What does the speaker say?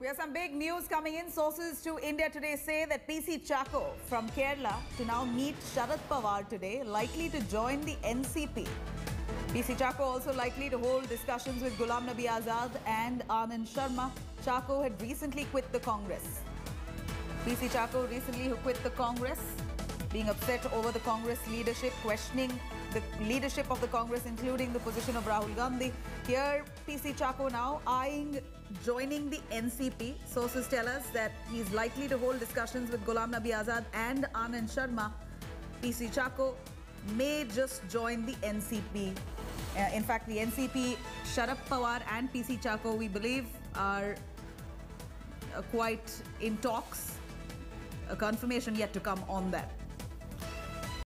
We have some big news coming in. Sources to India today say that PC Chacko from Kerala to now meet Sharad Pawar today, likely to join the NCP. PC Chacko also likely to hold discussions with Ghulam Nabi Azad and Anand Sharma. Chacko had recently quit the Congress. PC Chacko recently quit the Congress, being upset over the Congress leadership, questioning the leadership of the Congress, including the position of Rahul Gandhi. Here, PC Chacko now eyeing joining the NCP. Sources tell us that he's likely to hold discussions with Ghulam Nabi Azad and Anand Sharma. PC Chacko may just join the NCP. Uh, in fact, the NCP, Sharad Pawar and PC Chacko, we believe, are uh, quite in talks. A confirmation yet to come on that.